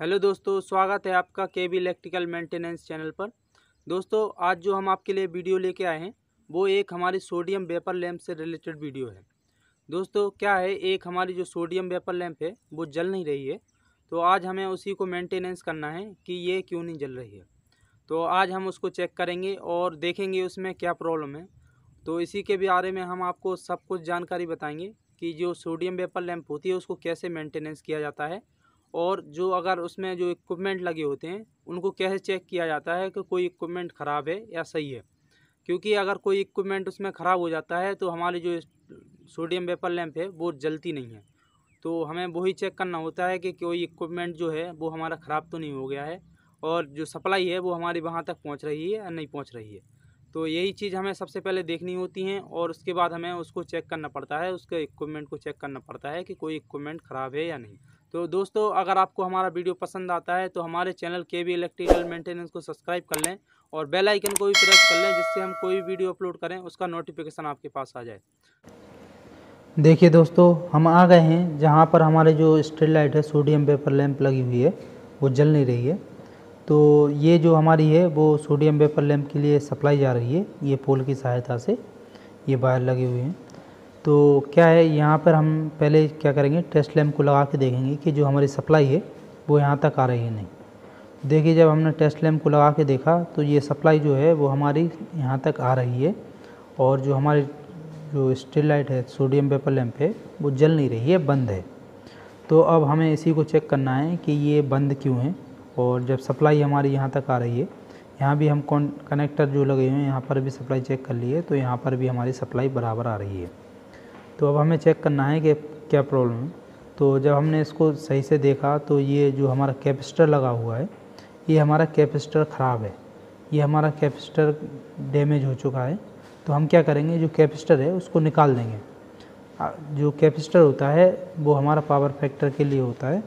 Hello दोस्तों, स्वागत है आपका के बी इलेक्ट्रिकल मेंटेनेंस चैनल पर। दोस्तों, आज जो हम आपके लिए वीडियो लेके आए हैं, वो एक हमारी सोडियम वेपर लैंप से रिलेटेड वीडियो है। दोस्तों, क्या है, एक हमारी जो सोडियम वेपर लैंप है, वो जल नहीं रही है। तो आज हमें उसी को मेंटेनेंस करना है कि ये क्यों नहीं जल रही है। तो आज हम उसको चेक करेंगे और देखेंगे उसमें क्या प्रॉब्लम है। तो इसी के बारे में हम आपको सब कुछ जानकारी बताएँगे कि जो सोडियम वेपर लैंप होती है, उसको कैसे मेंटेनेंस किया जाता है। और जो अगर उसमें जो इक्विपमेंट लगे होते हैं, उनको कैसे चेक किया जाता है कि कोई इक्विपमेंट ख़राब है या सही है? क्योंकि अगर कोई इक्विपमेंट उसमें ख़राब हो जाता है तो हमारी जो सोडियम वेपर लैंप है, वो जलती नहीं है। तो हमें वही चेक करना होता है कि कोई इक्विपमेंट जो है, वो हमारा ख़राब तो नहीं हो गया है, और जो सप्लाई है, वो हमारी वहाँ तक पहुँच रही है या नहीं पहुँच रही है। तो यही चीज़ हमें सबसे पहले देखनी होती है, और उसके बाद हमें उसको चेक करना पड़ता है, उसके इक्विपमेंट को चेक करना पड़ता है कि कोई इक्विपमेंट ख़राब है या नहीं। तो दोस्तों, अगर आपको हमारा वीडियो पसंद आता है तो हमारे चैनल के बी इलेक्ट्रिकल मेंटेनेंस को सब्सक्राइब कर लें और बेल आइकन को भी प्रेस कर लें, जिससे हम कोई वीडियो अपलोड करें, उसका नोटिफिकेशन आपके पास आ जाए। देखिए दोस्तों, हम आ गए हैं जहाँ पर हमारे जो स्ट्रीट लाइट है, सोडियम वेपर लैंप लगी हुई है, वो जल नहीं रही है। तो ये जो हमारी है, वो सोडियम वेपर लैंप के लिए सप्लाई जा रही है, ये पोल की सहायता से ये वायर लगे हुए हैं। तो क्या है, यहाँ पर हम पहले क्या करेंगे टेस्ट लैम्प को लगा के देखेंगे कि जो हमारी सप्लाई है, वो यहाँ तक आ रही है नहीं। देखिए, जब हमने टेस्ट लैम्प को लगा के देखा तो ये सप्लाई जो है, वो हमारी यहाँ तक आ रही है और जो हमारी जो स्टील लाइट है सोडियम पेपर लैम्प है, वो जल नहीं रही है, बंद है। तो अब हमें इसी को चेक करना है कि ये बंद क्यों है और जब सप्लाई हमारी यहाँ तक आ रही है, यहाँ भी हम कनेक्टर जो लगे हुए हैं, यहाँ पर भी सप्लाई चेक कर लिए तो यहाँ पर भी हमारी सप्लाई बराबर आ रही है। तो अब हमें चेक करना है कि क्या प्रॉब्लम है। तो जब हमने इसको सही से देखा तो ये जो हमारा कैपेसिटर लगा हुआ है, ये हमारा कैपेसिटर ख़राब है। ये हमारा कैपेसिटर डैमेज हो चुका है। तो हम क्या करेंगे, जो कैपेसिटर है, उसको निकाल देंगे। जो कैपेसिटर होता है, वो हमारा पावर फैक्टर के लिए होता है।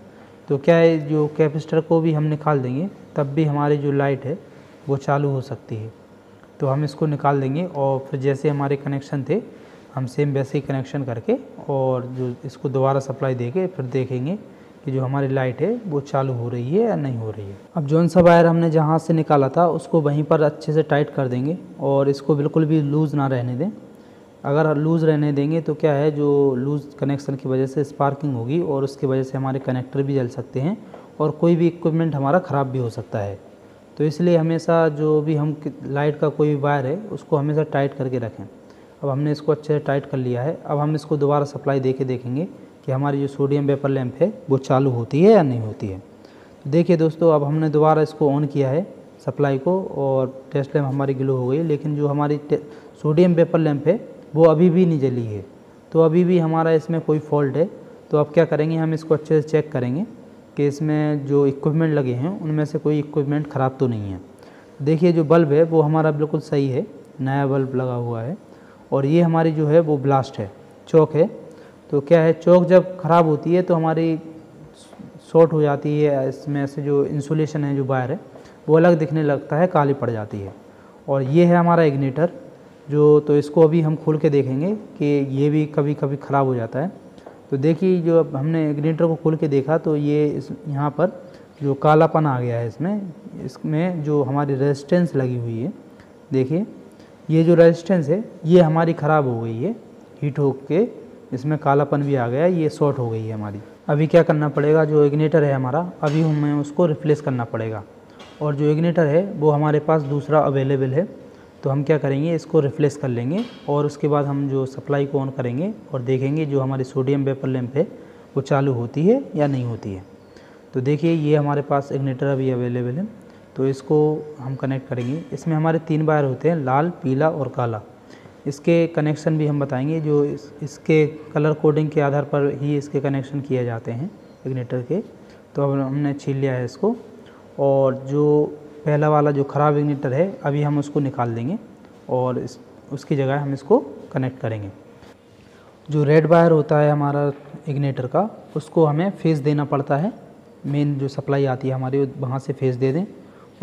तो क्या है, जो कैपेसिटर को भी हम निकाल देंगे, तब भी हमारी जो लाइट है, वो चालू हो सकती है। तो हम इसको निकाल देंगे और फिर जैसे हमारे कनेक्शन थे हम सेम वैसे ही कनेक्शन करके और जो इसको दोबारा सप्लाई दे के फिर देखेंगे कि जो हमारी लाइट है, वो चालू हो रही है या नहीं हो रही है। अब जौन सा वायर हमने जहाँ से निकाला था, उसको वहीं पर अच्छे से टाइट कर देंगे और इसको बिल्कुल भी लूज़ ना रहने दें। अगर लूज़ रहने देंगे तो क्या है, जो लूज़ कनेक्शन की वजह से स्पार्किंग होगी और उसकी वजह से हमारे कनेक्टर भी जल सकते हैं और कोई भी इक्विपमेंट हमारा ख़राब भी हो सकता है। तो इसलिए हमेशा जो भी हम लाइट का कोई वायर है, उसको हमेशा टाइट करके रखें। अब हमने इसको अच्छे से टाइट कर लिया है। अब हम इसको दोबारा सप्लाई दे के देखेंगे कि हमारी जो सोडियम वेपर लैंप है, वो चालू होती है या नहीं होती है। तो देखिए दोस्तों, अब हमने दोबारा इसको ऑन किया है सप्लाई को और टेस्ट लैम्प हमारी ग्लो हो गई, लेकिन जो हमारी सोडियम वेपर लैंप है, वो अभी भी नहीं जली है। तो अभी भी हमारा इसमें कोई फॉल्ट है। तो अब क्या करेंगे, हम इसको अच्छे से चेक करेंगे कि इसमें जो इक्विपमेंट लगे हैं, उनमें से कोई इक्विपमेंट ख़राब तो नहीं है। देखिए जो बल्ब है, वो हमारा बिल्कुल सही है, नया बल्ब लगा हुआ है। और ये हमारी जो है वो ब्लास्ट है। चौक है। तो क्या है, चौक जब ख़राब होती है तो हमारी शॉर्ट हो जाती है, इसमें से जो इंसुलेशन है, जो वायर है, वो अलग दिखने लगता है, काली पड़ जाती है। और ये है हमारा इग्नेटर जो तो इसको अभी हम खोल के देखेंगे कि ये भी कभी कभी ख़राब हो जाता है। तो देखिए, जो अब हमने इग्नीटर को खोल के देखा तो ये इस, यहाँ पर जो कालापन आ गया है इसमें इसमें जो हमारी रेजिस्टेंस लगी हुई है, देखिए। ये जो रेजिस्टेंस है, ये हमारी ख़राब हो गई है। हीट हो के इसमें कालापन भी आ गया, ये शॉर्ट हो गई है हमारी। अभी क्या करना पड़ेगा? जो इग्नेटर है हमारा, अभी हमें उसको रिप्लेस करना पड़ेगा। और जो इग्नेटर है, वो हमारे पास दूसरा अवेलेबल है। तो हम क्या करेंगे? इसको रिप्लेस कर लेंगे और उसके बाद हम जो सप्लाई को ऑन करेंगे और देखेंगे जो हमारी सोडियम वेपर लैंप है, वो चालू होती है या नहीं होती है। तो देखिए, ये हमारे पास इग्नेटर अभी अवेलेबल है। तो इसको हम कनेक्ट करेंगे। इसमें हमारे तीन वायर होते हैं लाल पीला और काला। इसके कनेक्शन भी हम बताएँगे जो इस, इसके कलर कोडिंग के आधार पर ही इसके कनेक्शन किए जाते हैं इग्नेटर के। तो अब हमने छीन लिया है इसको। और जो पहला वाला जो ख़राब इग्नेटर है अभी हम उसको निकाल देंगे और इस उसकी जगह हम इसको कनेक्ट करेंगे। जो रेड वायर होता है हमारा इग्नेटर का उसको हमें फेस देना पड़ता है। मेन जो सप्लाई आती है हमारी वहाँ से फेस दे दें।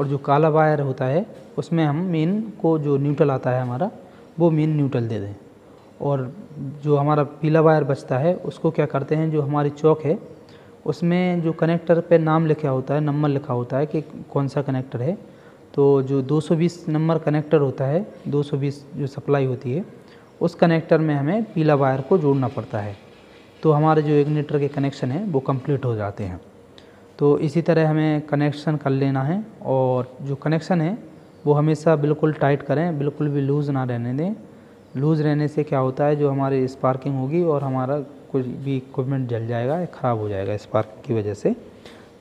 और जो काला वायर होता है, उसमें हम मेन को जो न्यूट्रल आता है हमारा, वो मेन न्यूट्रल दे दें। और जो हमारा पीला वायर बचता है, उसको क्या करते हैं, जो हमारी चौक है, उसमें जो कनेक्टर पे नाम लिखा होता है नंबर लिखा होता है कि कौन सा कनेक्टर है। तो जो 220 नंबर कनेक्टर होता है 220 जो सप्लाई होती है, उस कनेक्टर में हमें पीला वायर को जोड़ना पड़ता है। तो हमारे जो इग्निटर के कनेक्शन हैं, वो कंप्लीट हो जाते हैं। तो इसी तरह हमें कनेक्शन कर लेना है और जो कनेक्शन है, वो हमेशा बिल्कुल टाइट करें, बिल्कुल भी लूज़ ना रहने दें। लूज़ रहने से क्या होता है, जो हमारी स्पार्किंग होगी और हमारा कुछ भी इक्विपमेंट जल जाएगा, ख़राब हो जाएगा स्पार्किंग की वजह से।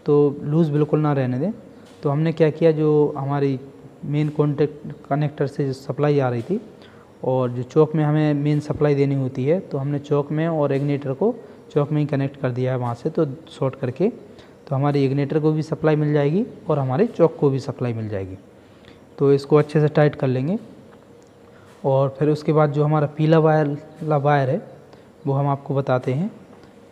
तो लूज़ बिल्कुल ना रहने दें। तो हमने क्या किया, जो हमारी मेन कॉन्टेक्ट कनेक्टर से जो सप्लाई आ रही थी और जो चौक में हमें मेन सप्लाई देनी होती है तो हमने चौक में और एग्नेटर को चौक में ही कनेक्ट कर दिया है वहाँ से तो शॉर्ट करके। तो हमारे इग्नेटर को भी सप्लाई मिल जाएगी और हमारे चौक को भी सप्लाई मिल जाएगी। तो इसको अच्छे से टाइट कर लेंगे और फिर उसके बाद जो हमारा पीला वायर, वाला वायर है, वो हम आपको बताते हैं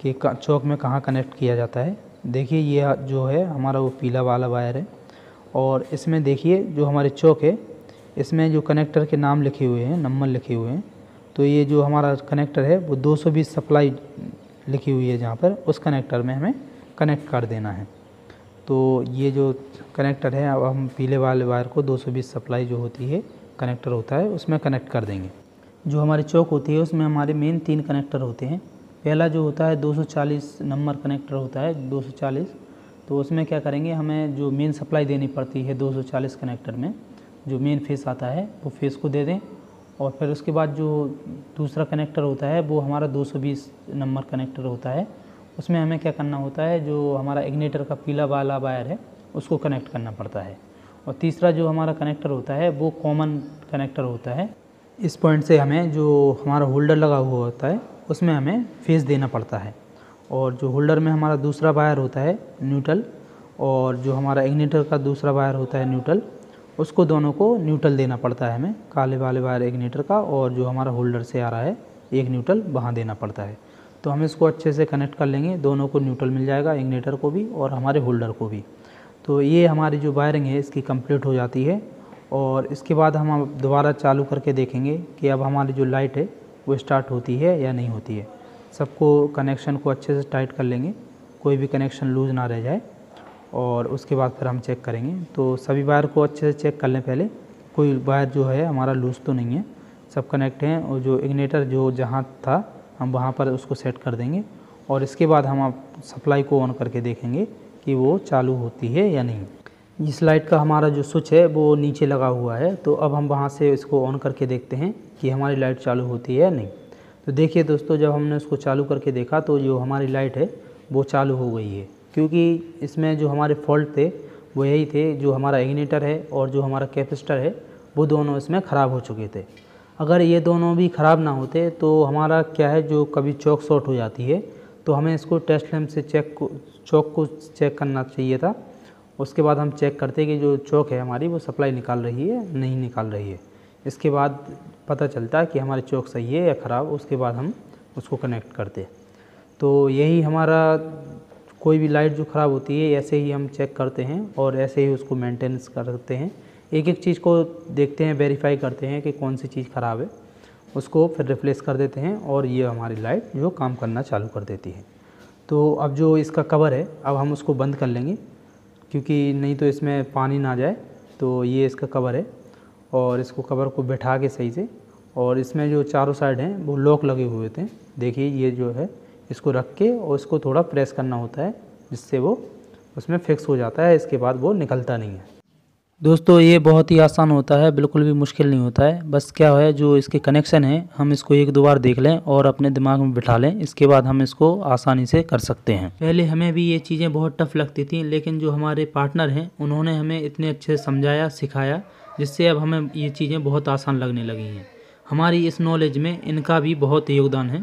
कि चौक में कहाँ कनेक्ट किया जाता है। देखिए ये जो है हमारा वो पीला वाला वायर है और इसमें देखिए जो हमारे चौक है, इसमें जो कनेक्टर के नाम लिखे हुए हैं नंबर लिखे हुए हैं। तो ये जो हमारा कनेक्टर है, वो 220 सप्लाई लिखी हुई है जहाँ पर, उस कनेक्टर में हमें कनेक्ट कर देना है। तो ये जो कनेक्टर है, अब हम पीले वाले वायर को 220 सप्लाई जो होती है, कनेक्टर होता है, उसमें कनेक्ट कर देंगे। जो हमारी चौक होती है, उसमें हमारे मेन तीन कनेक्टर होते हैं। पहला जो होता है 240 नंबर कनेक्टर होता है 240 तो उसमें क्या करेंगे, हमें जो मेन सप्लाई देनी पड़ती है 240 कनेक्टर में, जो मेन फेस आता है, वो फेस को दे दें। और फिर उसके बाद जो दूसरा कनेक्टर होता है, वो हमारा 220 नंबर कनेक्टर होता है। उसमें हमें क्या करना होता है, जो हमारा इग्नेटर का पीला वाला वायर है, उसको कनेक्ट करना पड़ता है। और तीसरा जो हमारा कनेक्टर होता है, वो कॉमन कनेक्टर होता है। इस पॉइंट से हमें जो हमारा होल्डर लगा हुआ होता है, उसमें हमें फेस देना पड़ता है। और जो होल्डर में हमारा दूसरा वायर होता है न्यूट्रल और जो हमारा इग्नेटर का दूसरा वायर होता है न्यूट्रल उसको दोनों को न्यूट्रल देना पड़ता है हमें। काले वाले वायर इग्नेटर का और जो हमारा होल्डर से आ रहा है, एक न्यूट्रल वहाँ देना पड़ता है। तो हम इसको अच्छे से कनेक्ट कर लेंगे। दोनों को न्यूट्रल मिल जाएगा इग्नेटर को भी और हमारे होल्डर को भी। तो ये हमारी जो वायरिंग है, इसकी कंप्लीट हो जाती है और इसके बाद हम दोबारा चालू करके देखेंगे कि अब हमारी जो लाइट है, वो स्टार्ट होती है या नहीं होती है। सबको कनेक्शन को अच्छे से टाइट कर लेंगे, कोई भी कनेक्शन लूज़ ना रह जाए और उसके बाद फिर हम चेक करेंगे। तो सभी वायर को अच्छे से चेक कर लें पहले। कोई वायर जो है, हमारा लूज़ तो नहीं है। सब कनेक्ट हैं और जो इग्नेटर जो जहाँ था हम वहाँ पर उसको सेट कर देंगे और इसके बाद हम आप सप्लाई को ऑन करके देखेंगे कि वो चालू होती है या नहीं। इस लाइट का हमारा जो स्विच है, वो नीचे लगा हुआ है तो अब हम वहाँ से इसको ऑन करके देखते हैं कि हमारी लाइट चालू होती है या नहीं। तो देखिए दोस्तों, जब हमने उसको चालू करके देखा तो जो हमारी लाइट है, वो चालू हो गई है। क्योंकि इसमें जो हमारे फॉल्ट थे, वो यही थे, जो हमारा इग्नीटर है और जो हमारा कैपेसिटर है, वो दोनों इसमें ख़राब हो चुके थे। अगर ये दोनों भी ख़राब ना होते तो हमारा क्या है, जो कभी चौक शॉर्ट हो जाती है तो हमें इसको टेस्ट लैम्प से चेक को, चौक को चेक करना चाहिए था। उसके बाद हम चेक करते कि जो चौक है हमारी, वो सप्लाई निकाल रही है, नहीं निकाल रही है। इसके बाद पता चलता है कि हमारी चौक सही है या ख़राब, उसके बाद हम उसको कनेक्ट करते तो यही हमारा, कोई भी लाइट जो ख़राब होती है, ऐसे ही हम चेक करते हैं और ऐसे ही उसको मेंटेनेंस करते हैं। एक एक चीज़ को देखते हैं वेरीफाई करते हैं कि कौन सी चीज़ ख़राब है, उसको फिर रिप्लेस कर देते हैं और ये हमारी लाइट जो काम करना चालू कर देती है। तो अब जो इसका कवर है, अब हम उसको बंद कर लेंगे, क्योंकि नहीं तो इसमें पानी ना जाए तो ये इसका कवर है और इसको कवर को बैठा के सही से, और इसमें जो चारों साइड हैं, वो लॉक लगे हुए थे। देखिए, ये जो है, इसको रख के और इसको थोड़ा प्रेस करना होता है, जिससे वो उसमें फिक्स हो जाता है, इसके बाद वो निकलता नहीं है। दोस्तों, ये बहुत ही आसान होता है, बिल्कुल भी मुश्किल नहीं होता है। बस क्या है, जो इसके कनेक्शन है, हम इसको एक दो बार देख लें और अपने दिमाग में बिठा लें। इसके बाद हम इसको आसानी से कर सकते हैं। पहले हमें भी ये चीज़ें बहुत टफ लगती थी, लेकिन जो हमारे पार्टनर हैं, उन्होंने हमें इतने अच्छे समझाया, सिखाया, जिससे अब हमें ये चीज़ें बहुत आसान लगने लगी हैं। हमारी इस नॉलेज में इनका भी बहुत योगदान है।